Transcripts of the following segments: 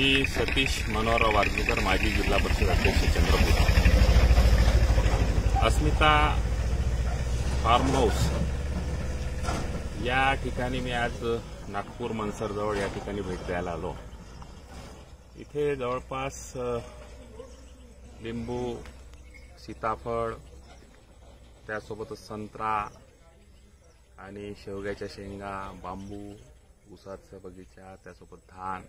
मी सतीश मनोहरराव वारजूकर माजी जिल्हा परिषद अध्यक्ष चंद्रपूर. अस्मिता फार्म हाऊस या ठिकाणी मी आज नागपूर मनसरजवळ या ठिकाणी भेट द्यायला आलो. इथे जवळपास लिंबू सीताफळ त्यासोबतच संत्रा आणि शेवग्याच्या शेंगा बांबू ऊसाचा बगीचा त्यासोबत धान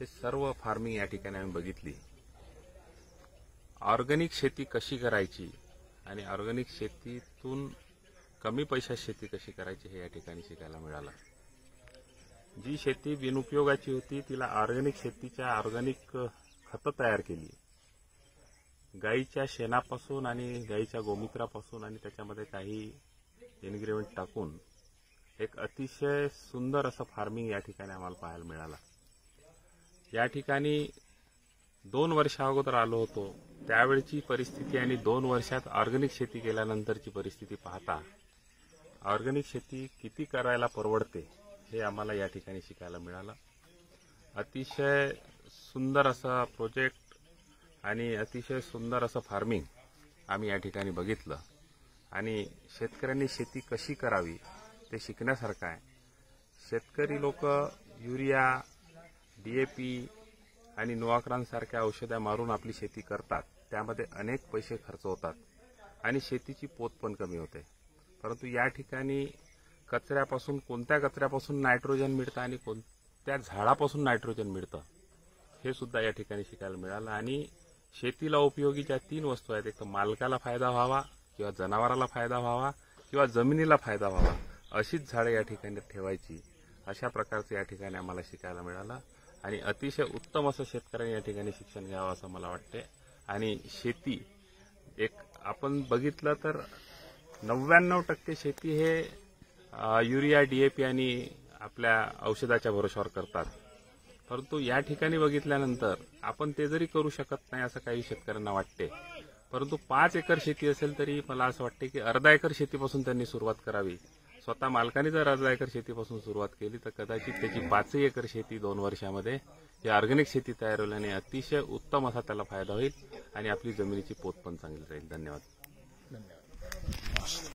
हे सर्व फार्मिंग या ठिकाणी आम्ही बघितली. ऑर्गॅनिक शेती कशी करायची आणि ऑर्गॅनिक शेतीतून कमी पैशात शेती कशी करायची हे या ठिकाणी शिकायला मिळालं. जी शेती बिनउपयोगाची होती तिला ऑर्गॅनिक शेतीच्या ऑर्गॅनिक खतं तयार केली. गाईच्या शेणापासून आणि गाईच्या गोमूत्रापासून आणि त्याच्यामध्ये काही इन्ग्रेडियंट टाकून एक अतिशय सुंदर असं फार्मिंग या ठिकाणी आम्हाला पाहायला मिळालं. या ठिकाणी दोन वर्षा अगोदर आलो होतो. त्यावेळची परिस्थिती आणि दोन वर्षात ऑर्गॅनिक शेती केल्यानंतरची परिस्थिती पाहता ऑर्गॅनिक शेती किती करायला परवडते हे आम्हाला या ठिकाणी शिकायला मिळालं. अतिशय सुंदर असा प्रोजेक्ट आणि अतिशय सुंदर असं फार्मिंग आम्ही या ठिकाणी बघितलं. आणि शेतकऱ्यांनी शेती कशी करावी ते शिकण्यासारखं आहे. शेतकरी लोक युरिया डीएपी आणि नोआक्रांसारख्या औषधं मारून आपली शेती करतात. त्यामध्ये अनेक पैसे खर्च होतात आणि शेतीची पोत पण कमी होते. परंतु या ठिकाणी कचऱ्यापासून कोणत्या कचऱ्यापासून नायट्रोजन मिळतं आणि कोणत्या झाडापासून नायट्रोजन मिळतं हे सुद्धा या ठिकाणी शिकायला मिळालं. आणि शेतीला उपयोगी ज्या तीन वस्तू आहेत एक तर मालकाला फायदा व्हावा किंवा जनावराला फायदा व्हावा किंवा जमिनीला फायदा व्हावा अशीच झाडं या ठिकाणी ठेवायची अशा प्रकारचं या ठिकाणी आम्हाला शिकायला मिळालं. आणि अतिशय उत्तम असं शेतकऱ्यांनी या ठिकाणी शिक्षण घ्यावं असं मला वाटते आणि शेती एक आपण बघितलं तर नव्याण्णव टक्के शेती हे युरिया डीएपी आणि आपल्या औषधाच्या भरोशावर करतात. परंतु या ठिकाणी बघितल्यानंतर आपण ते जरी करू शकत नाही असं काही शेतकऱ्यांना वाटते परंतु पाच एकर शेती असेल तरी मला असं वाटते की अर्धा एकर शेतीपासून त्यांनी सुरुवात करावी. स्वतः मालकाने जर अर्धा एकर शेतीपासून सुरुवात केली तर कदाचित त्याची पाचही एकर शेती दोन वर्षामध्ये ही ऑर्गॅनिक शेती तयार होईल अतिशय उत्तम असा त्याला फायदा होईल आणि आपली जमिनीची पोत पण चांगली राहील. धन्यवाद.